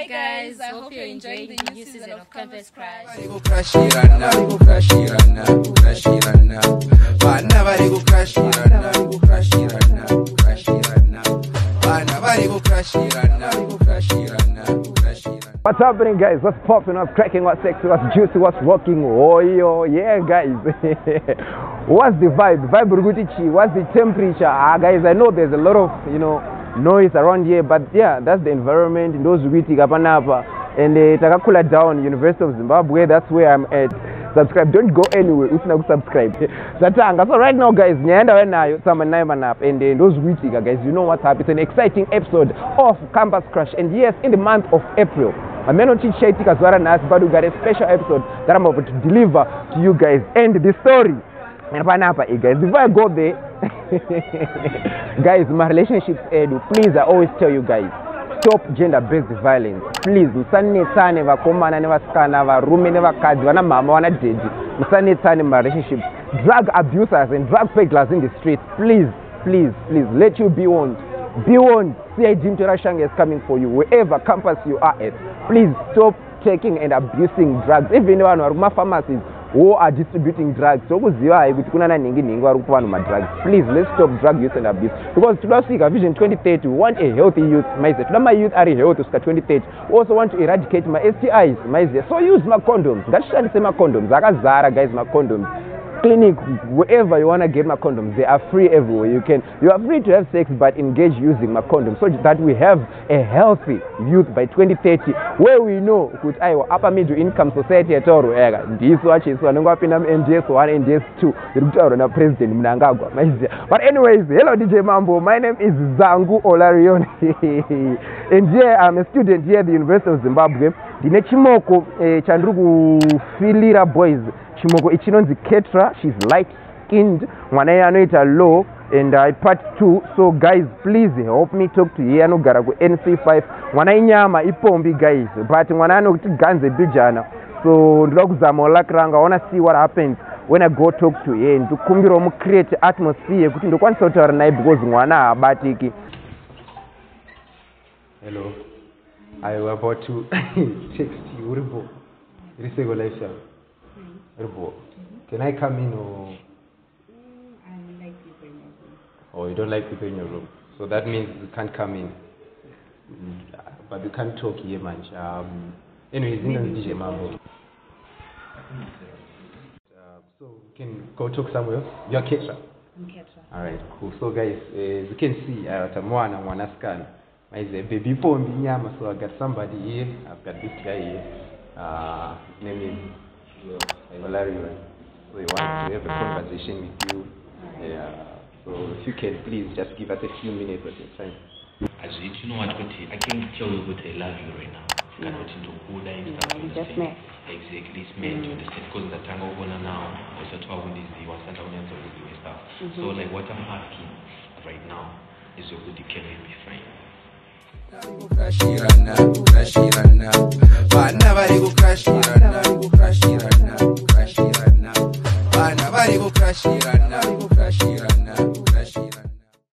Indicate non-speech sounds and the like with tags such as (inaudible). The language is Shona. Hi guys, I hope, hope you're enjoying the new season of Canvas Crash. What's happening, guys? What's popping? What's cracking? What's sexy? What's juicy? What's rocking? Oh, yo, yeah, guys. (laughs) what's the vibe? Vibe What's the temperature? Ah, guys, I know there's a lot of, you know, noise around here but yeah that's the environment ndozvikuiti kapanapa and uh, takakula down university of zimbabwe that's where i'm at subscribe don't go anywhere usina kusubscribe zvatanga so right now guys nyaya ndauya nayo tsamba ndinayimanapa and uh, eh, ndozvikuitika guys you know what's up it's an exciting episode of campus crush and yes in the month of april hamenotich chaitika zuva ranhasi but we got a special episode that i'm about to deliver to you guys and the story panapa e eh, guys before i go there (laughs) guys ma relationships edu please i always tell you guys stop gender based violence please musanetsane vakomana nevasikana varume nevakadzi vana mhama vana dedi musanetsane muma relationships drug abusers and drug peglers in the street please please please let you be on be on cid mtorashanga is coming for you wherever campus you are at please stop taking and abusing drugs even vanhu vari kumafarmacies who are distributing drugs tokuzivai kuti kuna nanhinginhingi vari kupa vanhu madrugs please let's stop drug youth and abuse because toda kusvika vision 2030 we want a healthy youth maize toda mayouth ari health kusvika 2030 also want to eradicate ma stis maize so use macondoms ngatishandise macondoms akazara guys macondoms clinic wherever you want to get my condoms they are free everywhere you can you are free to have sex but engage using my condom so that we have a healthy youth by 2030 where we know kuti aiwa apa middle income society yataurwa yaka eh, ndiso achiso anenge apinda munds 1 nds 2 iri kutaurwa napresident munangagwa maiziya but anyways hello dj mambo my name is zangu olarion (laughs) and ye yeah, im a student here at the university of zimbabwe ndine chimoko eh, chandiri kufilira boys chimoko ichinonzi ketra shiis light skinned mwana iye anoita law and i part two so guys please help me talk to iye anogara kunc5 mwana inyama ipombi guys but mwana anoti ganze bijana so ndoda kuzama lakranga iwana see what happens when i go talk to ye ndikumbirawo mucreate atmosphere yekuti ndokwanisa kutaura naye because mwana haabatiki hello i about to (laughs) text uripo riseko life sha Mm-hmm. Rubo. Mm-hmm. Can I come in or? Mm, I like people in your room. Oh, you don't like people in your room. So that means you can't come in. Mm, but you can't talk here much. Um, anyways, Maybe mambo. Mm-hmm. Uh, so we can go talk somewhere else. You're Ketra. I'm Ketra. All right, cool. So guys, as uh, you can see, I uh, have a mwana mwana scan. My baby pombi nyama. So I got somebody here. I've got this guy here. Uh, name is. Malaria. So we want to have a conversation with you. Yeah. So if you can please just give us a few minutes of your time. Ajit, you know what, I can tell you what I love you right now. Yeah. Yeah, we just met. Exactly, it's meant mm. understand because the tango gonna now also talk with this you send out and stuff. Mm-hmm. So like what I'm asking right now is your good can we be fine? but never bana bari gukashirana. crush it.